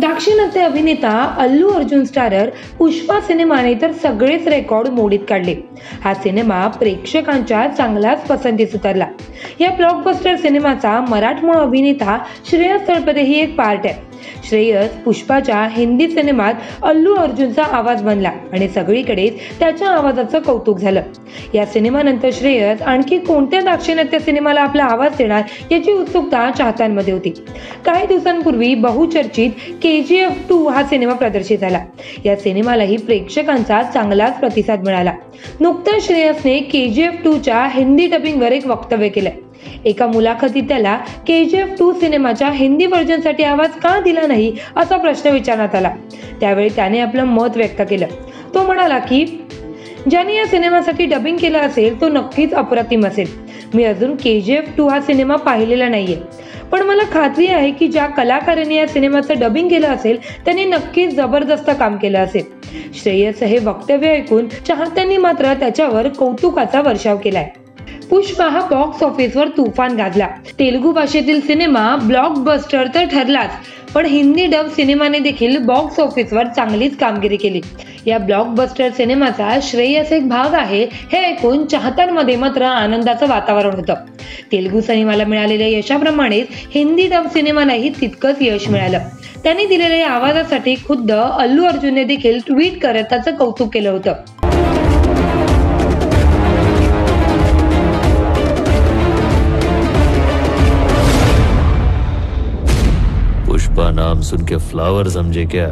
दाक्षिणात्य अभिनेता अल्लू अर्जुन स्टारर पुष्पा सिनेमाने तर सगळेच रेकॉर्ड मोडीत काढले. हा सिनेमा प्रेक्षकांच्या चांगलाच पसंतीस उतरला. या ब्लॉकबस्टर सिनेमाचा मराठमोळ अभिनेता श्रेयस तळपदे ही एक पार्ट आहे. श्रेयस पुष्पाच्या हिंदी सिनेमात अल्लू अर्जुनचा आवाज बनला आणि सगळीकडेच त्याच्या आवाजाचं कौतुक झालं. या सिनेमानंतर श्रेयस आणखी कोणत्या दाक्षिणात्य सिनेमाला आपला आवाज देणार याची उत्सुकता चाहत्यांमध्ये होती. काही दिवसांपूर्वी बहुचर्चित के जी एफ टू हा सिनेमा प्रदर्शित झाला. या सिनेमालाही प्रेक्षकांचा चांगलाच प्रतिसाद मिळाला. नुकताच श्रेयसने के जी एफ टूच्या हिंदी डबिंगवर एक वक्तव्य केलं. एका मुलाखतीत त्याला के जी एफ टू सिनेमाच्या हिंदी व्हर्जनसाठी आवाज का दिला नाही असा प्रश्न विचारण्यात आला. त्यावेळी त्याने आपलं मत व्यक्त केलं. तो म्हणाला की ज्याने या सिनेमासाठी डबिंग केलं असेल तो नक्कीच अप्रतिम असेल. मी अजून के जी एफ टू हा सिनेमा पाहिलेला नाहीये. पण मला खात्री आहे की ज्या कलाकारांनी या सिनेमाचं डबिंग केलं असेल त्याने नक्कीच जबरदस्त काम केलं असेल. श्रेयस हे वक्तव्य ऐकून चाहत्यांनी मात्र त्याच्यावर कौतुकाचा वर्षाव केलाय. पुष्पा हा बॉक्स ऑफिसवर तुफान गाजला. तेलुगू भाषेतील सिनेमा ब्लॉकबस्टर तर ठरलाच पण हिंदी डब सिनेमाने देखील बॉक्स ऑफिसवर चांगलीच कामगिरी केली. या ब्लॉकबस्टर सिनेमाचा श्रेयस एक भाग आहे हे ऐकून चाहत्यांमध्ये मात्र आनंदाचं वातावरण होतं. तेलुगू सिनेमाला मिळालेल्या यशाप्रमाणेच हिंदी डब सिनेमालाही तितकंच यश मिळालं. त्यांनी दिलेल्या आवाजासाठी खुद्द अल्लू अर्जुनने देखील ट्विट करत त्याचं कौतुक केलं होतं. नाम सुन के फ्लावर समझे क्या?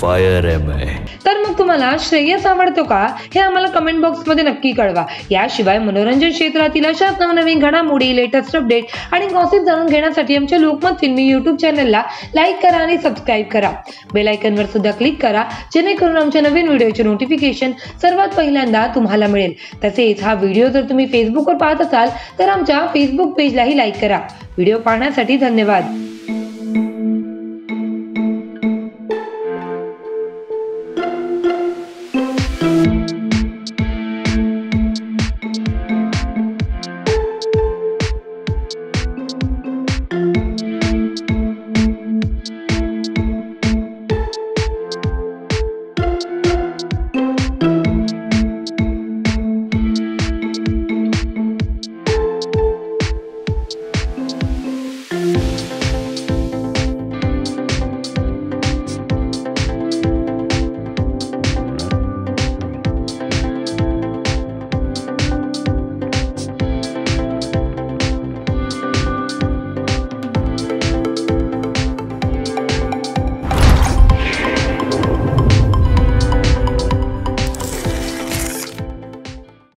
फायर है मैं. तर मग तुम्हाला श्रेयस आवडतो का? हे आम्हाला कमेंट बॉक्समध्ये नक्की कळवा. याशिवाय मनोरंजन क्षेत्रातील अशाच नवनवीन घडामोडी लेटेस्ट अपडेट आणि गॉसिप जाणून घेण्यासाठी आमच्या लोकमत फिल्मी युट्यूब चॅनलला लाईक करा आणि सबस्क्राईब करा. बेल सुद्धा क्लिक करा जेणेकरून आमच्या नवीन व्हिडिओचे नोटिफिकेशन सर्वात पहिल्यांदा तुम्हाला मिळेल. तसेच हा व्हिडिओ जर तुम्ही फेसबुकवर पाहत असाल तर आमच्या फेसबुक पेजलाही लाईक करा. व्हिडिओ पाहण्यासाठी धन्यवाद.